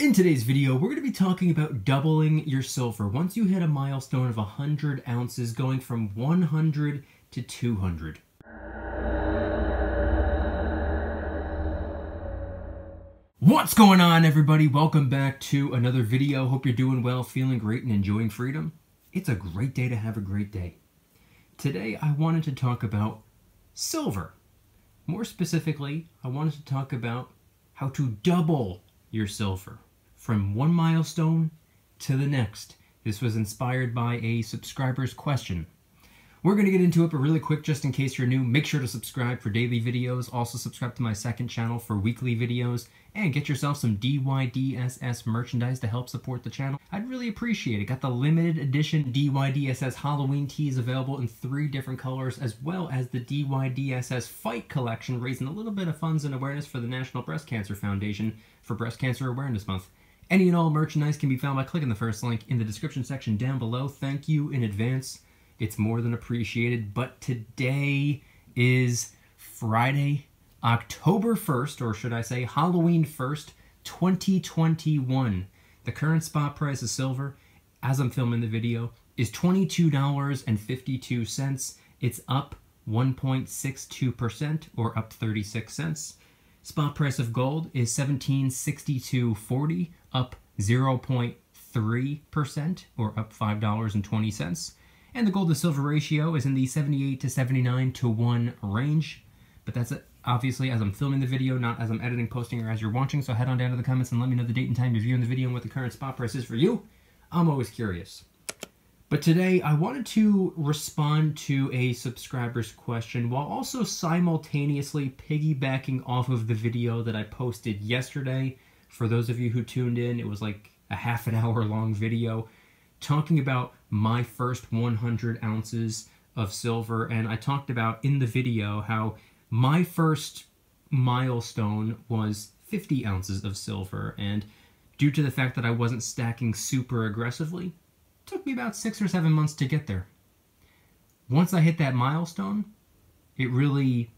In today's video, we're going to be talking about doubling your silver once you hit a milestone of 100 ounces going from 100 to 200. What's going on everybody? Welcome back to another video. Hope you're doing well, feeling great, and enjoying freedom. It's a great day to have a great day. Today I wanted to talk about silver. More specifically, I wanted to talk about how to double your silver from one milestone to the next. This was inspired by a subscriber's question. We're going to get into it, but really quick, just in case you're new, make sure to subscribe for daily videos. Also subscribe to my second channel for weekly videos. And get yourself some DYDSS merchandise to help support the channel. I'd really appreciate it. Got the limited edition DYDSS Halloween tees available in three different colors, as well as the DYDSS Fight Collection, raising a little bit of funds and awareness for the National Breast Cancer Foundation for Breast Cancer Awareness Month. Any and all merchandise can be found by clicking the first link in the description section down below. Thank you in advance. It's more than appreciated. But today is Friday, October 1st, or should I say Halloween 1st, 2021. The current spot price of silver, as I'm filming the video, is $22.52. It's up 1.62% or up 36 cents. Spot price of gold is 1762.40, up 0.3% or up $5.20. And the gold to silver ratio is in the 78 to 79 to 1 range. But that's it. Obviously, as I'm filming the video, not as I'm editing, posting, or as you're watching. So head on down to the comments and let me know the date and time you're viewing the video and what the current spot price is for you. I'm always curious. But today, I wanted to respond to a subscriber's question while also simultaneously piggybacking off of the video that I posted yesterday. For those of you who tuned in, it was like a half an hour long video talking about my first 100 ounces of silver. And I talked about in the video how my first milestone was 50 ounces of silver. And due to the fact that I wasn't stacking super aggressively, took me about six or seven months to get there. Once I hit that milestone, it really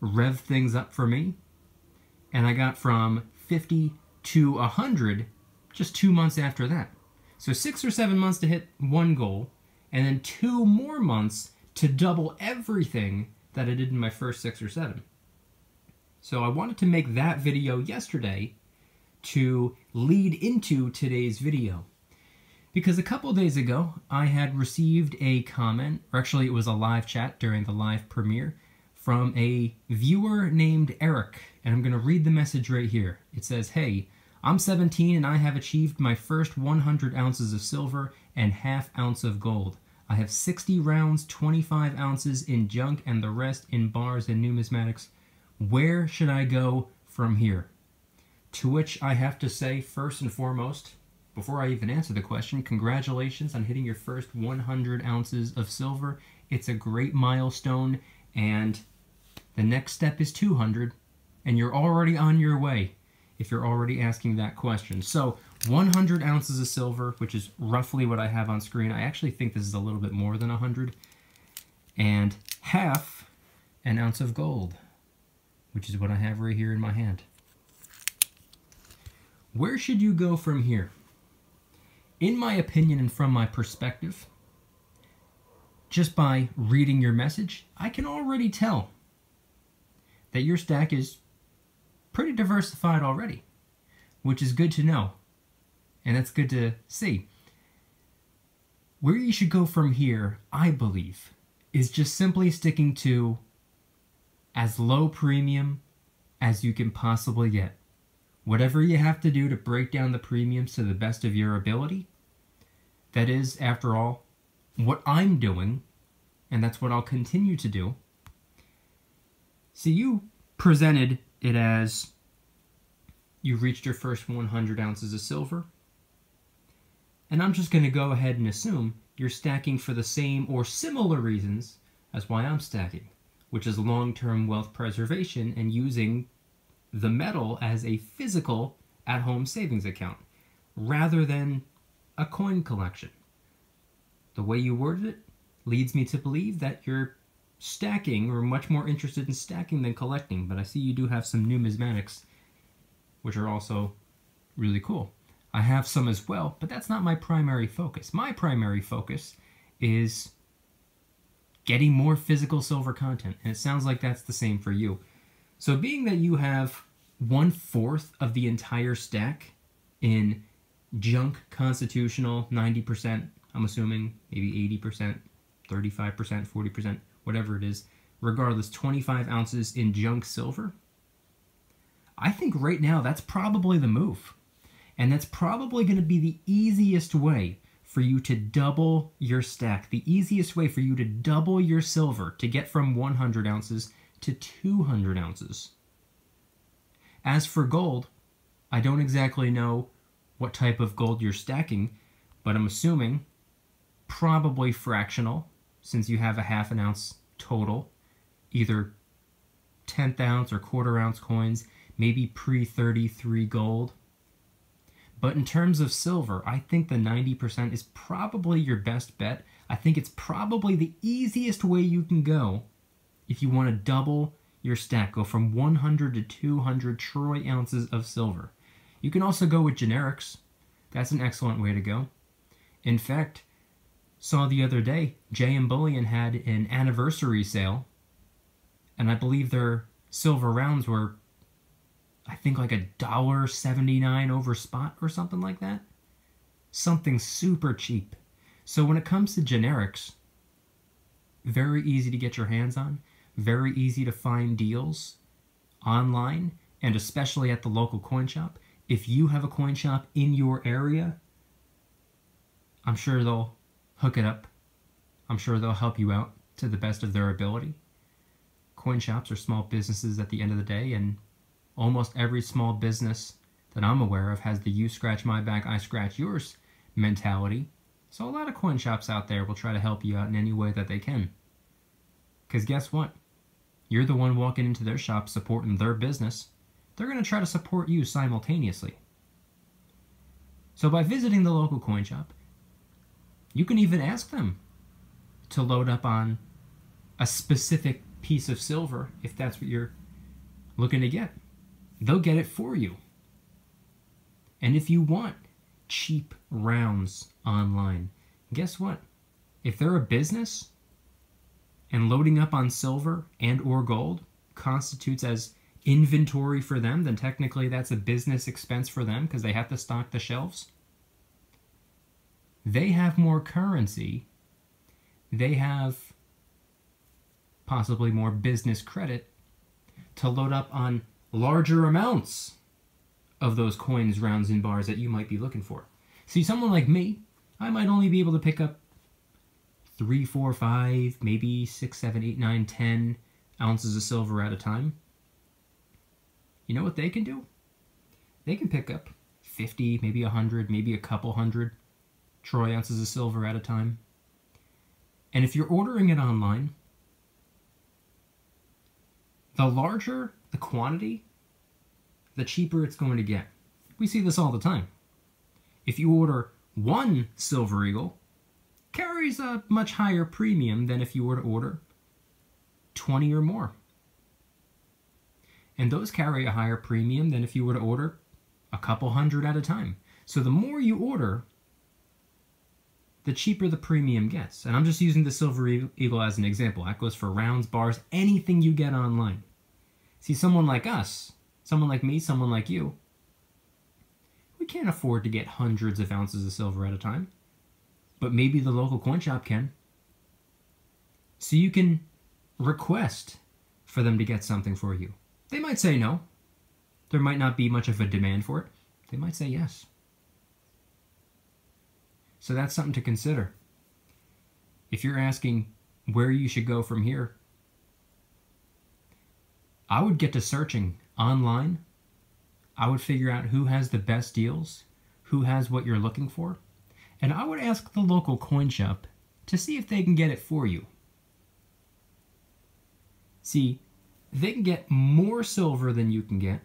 revved things up for me. And I got from 50 to 100 just two months after that. So six or seven months to hit one goal, and then two more months to double everything that I did in my first six or seven. So I wanted to make that video yesterday to lead into today's video. Because a couple days ago, I had received a comment, or actually it was a live chat during the live premiere, from a viewer named Eric, and I'm going to read the message right here. It says, Hey, I'm 17 and I have achieved my first 100 ounces of silver and half ounce of gold. I have 60 rounds, 25 ounces in junk, and the rest in bars and numismatics. Where should I go from here? To which I have to say, first and foremost, before I even answer the question, congratulations on hitting your first 100 ounces of silver. It's a great milestone, and the next step is 200, and you're already on your way if you're already asking that question. So 100 ounces of silver, which is roughly what I have on screen. I actually think this is a little bit more than 100. And half an ounce of gold, which is what I have right here in my hand. Where should you go from here? In my opinion and from my perspective, just by reading your message, I can already tell that your stack is pretty diversified already, which is good to know. And that's good to see. Where you should go from here, I believe, is just simply sticking to as low premium as you can possibly get. Whatever you have to do to break down the premiums to the best of your ability, that is, after all, what I'm doing, and that's what I'll continue to do. See, you presented it as you've reached your first 100 ounces of silver, and I'm just going to go ahead and assume you're stacking for the same or similar reasons as why I'm stacking, which is long-term wealth preservation and using the metal as a physical at-home savings account, rather than a coin collection. The way you worded it leads me to believe that you're stacking or much more interested in stacking than collecting, but I see you do have some numismatics, which are also really cool. I have some as well, but that's not my primary focus. My primary focus is getting more physical silver content, and it sounds like that's the same for you. So, being that you have one fourth of the entire stack in junk constitutional, 90%, I'm assuming, maybe 80%, 35%, 40%, whatever it is, regardless, 25 ounces in junk silver. I think right now that's probably the move. And that's probably going to be the easiest way for you to double your stack. The easiest way for you to double your silver to get from 100 ounces to 200 ounces. As for gold, I don't exactly know what type of gold you're stacking, but I'm assuming probably fractional, since you have a half an ounce total, either tenth ounce or quarter ounce coins, maybe pre 33 gold. But in terms of silver, I think the 90% is probably your best bet. I think it's probably the easiest way you can go if you want to double your stack, go from 100 to 200 troy ounces of silver. You can also go with generics. That's an excellent way to go. In fact, saw the other day, JM Bullion had an anniversary sale, and I believe their silver rounds were, I think, like a dollar seventy-nine over spot or something like that. Something super cheap. So when it comes to generics, very easy to get your hands on very easy to find deals online and especially at the local coin shop. If you have a coin shop in your area, I'm sure they'll hook it up. I'm sure they'll help you out to the best of their ability. Coin shops are small businesses at the end of the day, and almost every small business that I'm aware of has the you scratch my back, I scratch yours mentality. So a lot of coin shops out there will try to help you out in any way that they can. Because guess what? You're the one walking into their shop supporting their business. They're going to try to support you simultaneously. So by visiting the local coin shop, you can even ask them to load up on a specific piece of silver if that's what you're looking to get. They'll get it for you. And if you want cheap rounds online, guess what? If they're a business, and loading up on silver and or gold constitutes as inventory for them, then technically that's a business expense for them because they have to stock the shelves. They have more currency. They have possibly more business credit to load up on larger amounts of those coins, rounds, and bars that you might be looking for. See, someone like me, I might only be able to pick up three, four, five, maybe six, seven, eight, nine, ten ounces of silver at a time. You know what they can do? They can pick up 50, maybe 100, maybe a couple hundred troy ounces of silver at a time. And if you're ordering it online, the larger the quantity, the cheaper it's going to get. We see this all the time. If you order one Silver Eagle, carries a much higher premium than if you were to order 20 or more. And those carry a higher premium than if you were to order a couple hundred at a time. So the more you order, the cheaper the premium gets. And I'm just using the Silver Eagle as an example. That goes for rounds, bars, anything you get online. See, someone like us, someone like me, someone like you, we can't afford to get hundreds of ounces of silver at a time but maybe the local coin shop can. So you can request for them to get something for you. They might say no. There might not be much of a demand for it. They might say yes. So that's something to consider. If you're asking where you should go from here, I would get to searching online. I would figure out who has the best deals, who has what you're looking for, and I would ask the local coin shop to see if they can get it for you. See, they can get more silver than you can get,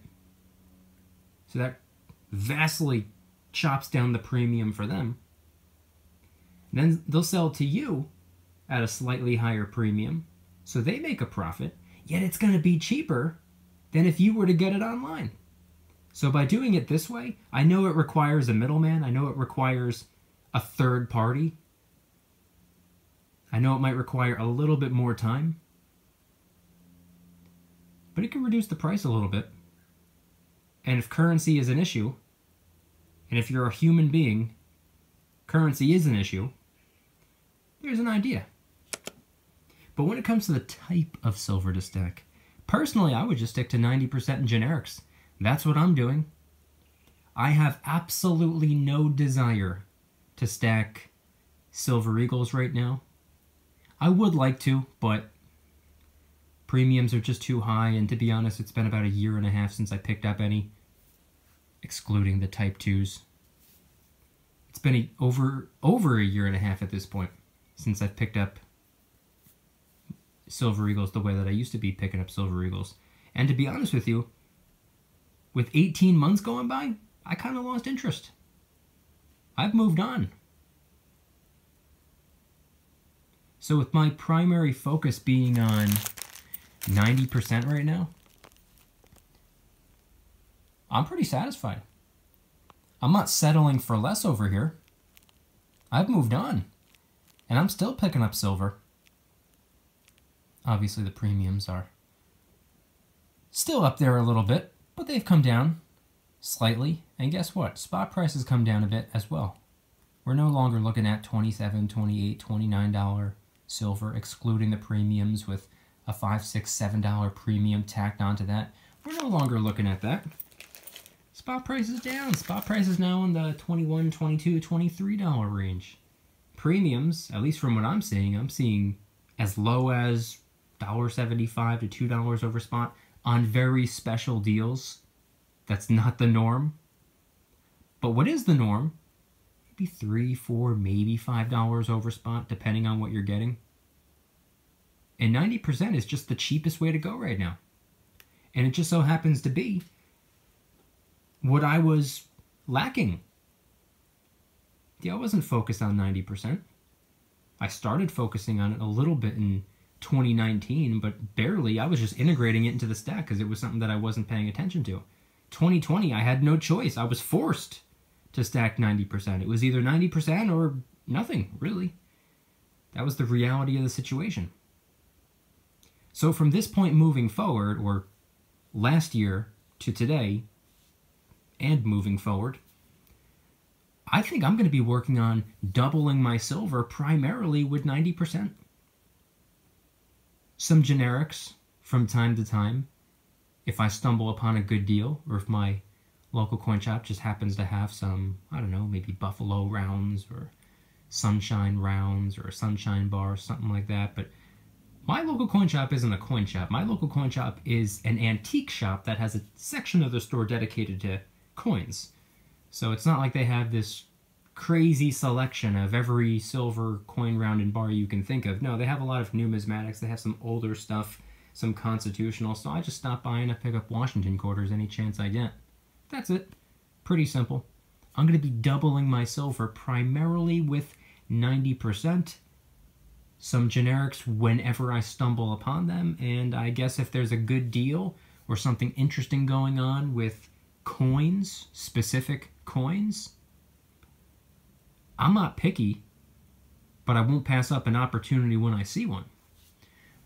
so that vastly chops down the premium for them. Then they'll sell to you at a slightly higher premium, so they make a profit, yet it's going to be cheaper than if you were to get it online. So by doing it this way, I know it requires a middleman. I know it requires a third party. I know it might require a little bit more time. But it can reduce the price a little bit. And if currency is an issue, and if you're a human being, currency is an issue, there's an idea. But when it comes to the type of silver to stack, personally, I would just stick to 90% in generics. That's what I'm doing. I have absolutely no desire to stack Silver Eagles right now. I would like to, but premiums are just too high, and to be honest, it's been about a year and a half since I picked up any, excluding the Type 2s. It's been a, over over a year and a half at this point since I've picked up Silver Eagles the way that I used to be picking up Silver Eagles. And to be honest with you, with 18 months going by, I kind of lost interest. I've moved on. So with my primary focus being on 90% right now, I'm pretty satisfied. I'm not settling for less over here. I've moved on. And I'm still picking up silver. Obviously, the premiums are still up there a little bit, but they've come down slightly. And guess what? Spot prices come down a bit as well. We're no longer looking at 27 28 $29 silver, excluding the premiums with a 5 6 $7 premium tacked onto that. We're no longer looking at that. Spot prices down. Spot prices now in the 21 22 $23 range. Premiums, at least from what I'm seeing, I'm seeing as low as $1.75 to $2 over spot on very special deals. That's not the norm. But what is the norm? Maybe three, four, maybe five dollars over spot, depending on what you're getting. And 90% is just the cheapest way to go right now. And it just so happens to be what I was lacking. Yeah, I wasn't focused on 90%. I started focusing on it a little bit in 2019, but barely. I was just integrating it into the stack because it was something that I wasn't paying attention to. 2020, I had no choice. I was forced to stack 90%. It was either 90% or nothing, really. That was the reality of the situation. So from this point moving forward, or last year to today, and moving forward, I think I'm going to be working on doubling my silver primarily with 90% some generics from time to time if I stumble upon a good deal or if my local coin shop just happens to have some, I don't know, maybe Buffalo rounds or Sunshine rounds or a Sunshine bar or something like that. But my local coin shop isn't a coin shop. My local coin shop is an antique shop that has a section of the store dedicated to coins. So it's not like they have this crazy selection of every silver coin round and bar you can think of. No, they have a lot of numismatics. They have some older stuff, some constitutional. So I just stop by and I pick up Washington quarters any chance I get. That's it. Pretty simple. I'm going to be doubling my silver primarily with 90%. Some generics whenever I stumble upon them. And I guess if there's a good deal or something interesting going on with coins, specific coins, I'm not picky, but I won't pass up an opportunity when I see one.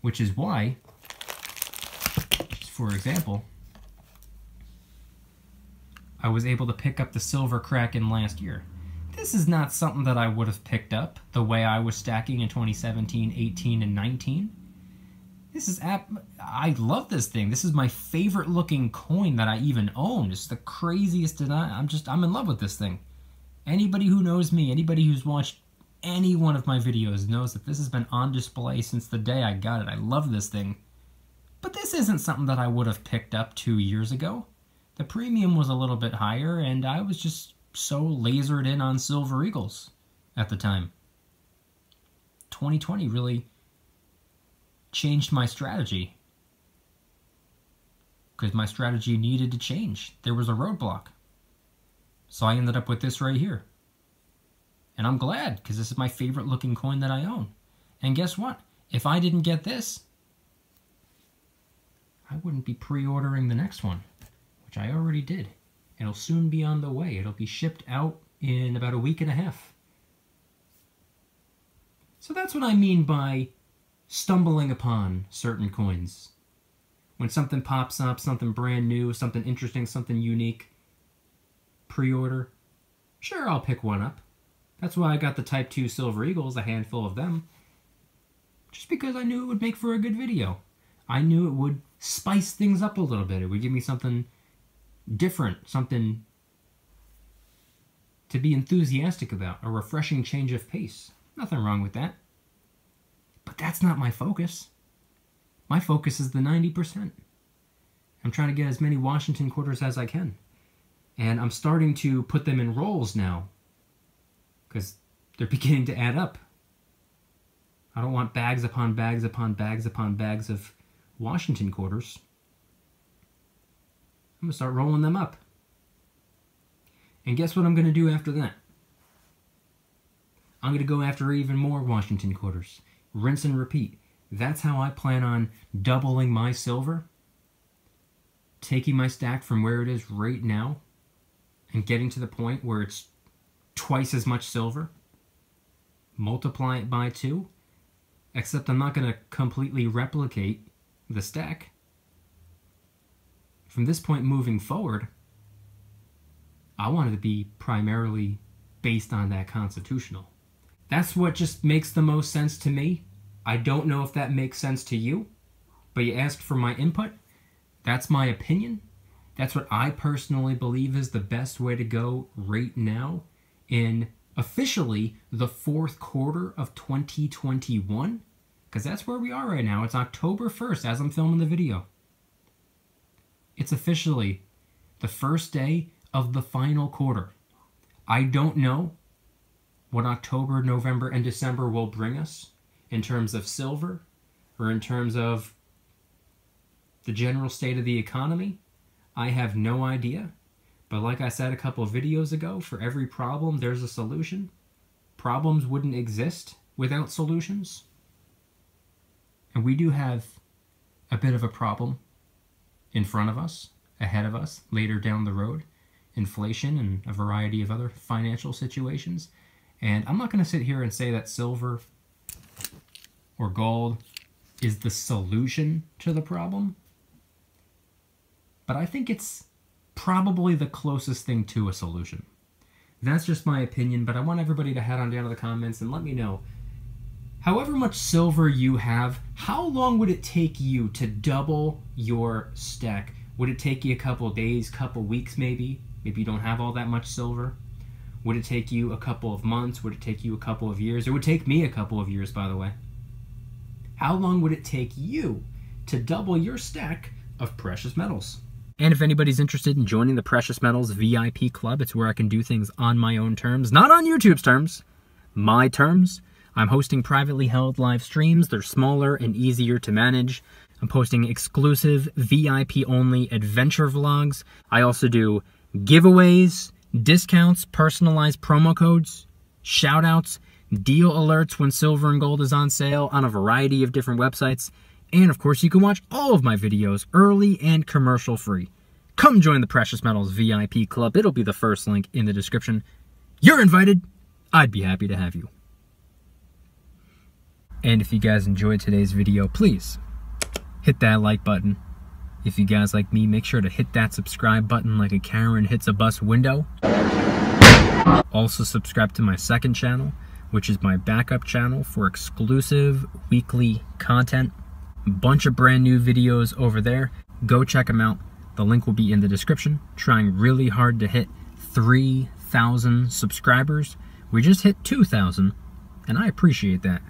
Which is why, for example, I was able to pick up the Silver Kraken last year. This is not something that I would have picked up the way I was stacking in 2017, 18, and 19. This is app. I love this thing. This is my favorite looking coin that I even own. It's the craziest, and I, I'm just I'm in love with this thing. Anybody who knows me, anybody who's watched any one of my videos knows that this has been on display since the day I got it. I love this thing. But this isn't something that I would have picked up two years ago. The premium was a little bit higher, and I was just so lasered in on Silver Eagles at the time. 2020 really changed my strategy. Because my strategy needed to change. There was a roadblock. So I ended up with this right here. And I'm glad, because this is my favorite looking coin that I own. And guess what? If I didn't get this, I wouldn't be pre-ordering the next one, which I already did. It'll soon be on the way. It'll be shipped out in about a week and a half. So that's what I mean by stumbling upon certain coins. When something pops up, something brand new, something interesting, something unique, pre order, sure, I'll pick one up. That's why I got the Type 2 Silver Eagles, a handful of them. Just because I knew it would make for a good video. I knew it would spice things up a little bit. It would give me something different, something to be enthusiastic about, a refreshing change of pace. Nothing wrong with that. But that's not my focus. My focus is the 90%. I'm trying to get as many Washington quarters as I can. And I'm starting to put them in rolls now. Because they're beginning to add up. I don't want bags upon bags upon bags upon bags of Washington quarters. I'm going to start rolling them up. And guess what I'm going to do after that? I'm going to go after even more Washington quarters. Rinse and repeat. That's how I plan on doubling my silver. Taking my stack from where it is right now and getting to the point where it's twice as much silver. Multiply it by two. Except I'm not going to completely replicate the stack. From this point moving forward, I wanted to be primarily based on that constitutional. That's what just makes the most sense to me. I don't know if that makes sense to you, but you asked for my input. That's my opinion. That's what I personally believe is the best way to go right now in officially the fourth quarter of 2021 because that's where we are right now. It's October 1st as I'm filming the video. It's officially the first day of the final quarter. I don't know what October, November, and December will bring us in terms of silver or in terms of the general state of the economy. I have no idea. But like I said a couple videos ago, for every problem, there's a solution. Problems wouldn't exist without solutions. And we do have a bit of a problem in front of us, ahead of us, later down the road inflation and a variety of other financial situations. And I'm not going to sit here and say that silver or gold is the solution to the problem, but I think it's probably the closest thing to a solution. That's just my opinion, but I want everybody to head on down to the comments and let me know. However much silver you have, how long would it take you to double your stack? Would it take you a couple days, couple weeks maybe? Maybe you don't have all that much silver. Would it take you a couple of months? Would it take you a couple of years? It would take me a couple of years, by the way. How long would it take you to double your stack of precious metals? And if anybody's interested in joining the Precious Metals VIP Club, it's where I can do things on my own terms, not on YouTube's terms, my terms. I'm hosting privately held live streams. They're smaller and easier to manage. I'm posting exclusive VIP only adventure vlogs. I also do giveaways, discounts, personalized promo codes, shoutouts, deal alerts when silver and gold is on sale on a variety of different websites, and of course you can watch all of my videos early and commercial free. Come join the Precious Metals VIP Club. It'll be the first link in the description. You're invited. I'd be happy to have you. And if you guys enjoyed today's video, please hit that like button if you guys like me, make sure to hit that subscribe button like a Karen hits a bus window. Also subscribe to my second channel, which is my backup channel for exclusive weekly content. Bunch of brand new videos over there. Go check them out. The link will be in the description. Trying really hard to hit 3,000 subscribers. We just hit 2,000, and I appreciate that.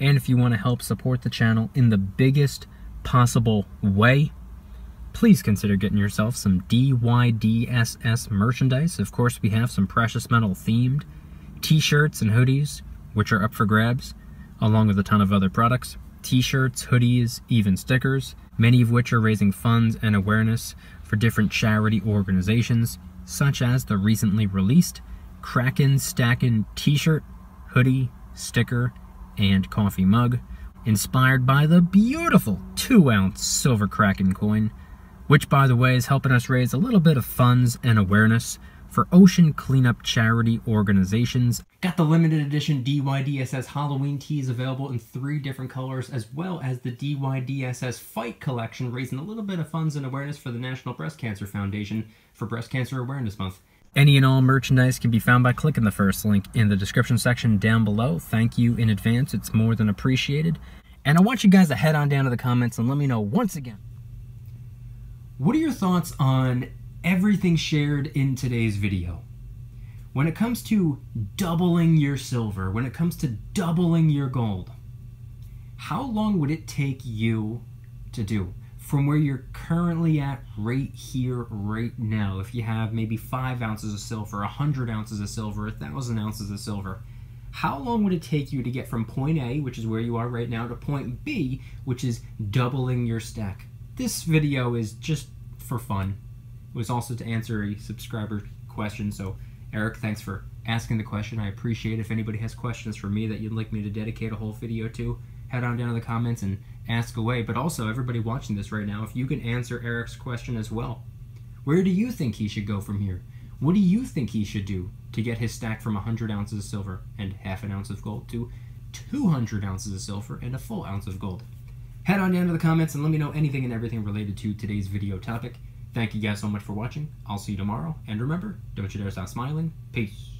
And if you want to help support the channel in the biggest possible way, please consider getting yourself some DYDSS merchandise. Of course, we have some precious metal themed t-shirts and hoodies, which are up for grabs, along with a ton of other products. T-shirts, hoodies, even stickers, many of which are raising funds and awareness for different charity organizations, such as the recently released Kraken Stackin' t-shirt, hoodie, sticker, and coffee mug, inspired by the beautiful 2-ounce silver Kraken coin which, by the way, is helping us raise a little bit of funds and awareness for ocean cleanup charity organizations. Got the limited edition DYDSS Halloween tees available in three different colors, as well as the DYDSS Fight collection, raising a little bit of funds and awareness for the National Breast Cancer Foundation for Breast Cancer Awareness Month. Any and all merchandise can be found by clicking the first link in the description section down below. Thank you in advance, it's more than appreciated. And I want you guys to head on down to the comments and let me know once again. What are your thoughts on everything shared in today's video. When it comes to doubling your silver, when it comes to doubling your gold, how long would it take you to do? From where you're currently at right here, right now, if you have maybe five ounces of silver, a hundred ounces of silver, a thousand ounces of silver, how long would it take you to get from point A, which is where you are right now, to point B, which is doubling your stack? This video is just for fun It was also to answer a subscriber question. So, Eric, thanks for asking the question. I appreciate it. If anybody has questions for me that you'd like me to dedicate a whole video to, head on down in the comments and ask away. But also, everybody watching this right now, if you can answer Eric's question as well. Where do you think he should go from here? What do you think he should do to get his stack from 100 ounces of silver and half an ounce of gold to 200 ounces of silver and a full ounce of gold? Head on down to the comments and let me know anything and everything related to today's video topic. Thank you guys so much for watching. I'll see you tomorrow. And remember, don't you dare stop smiling. Peace.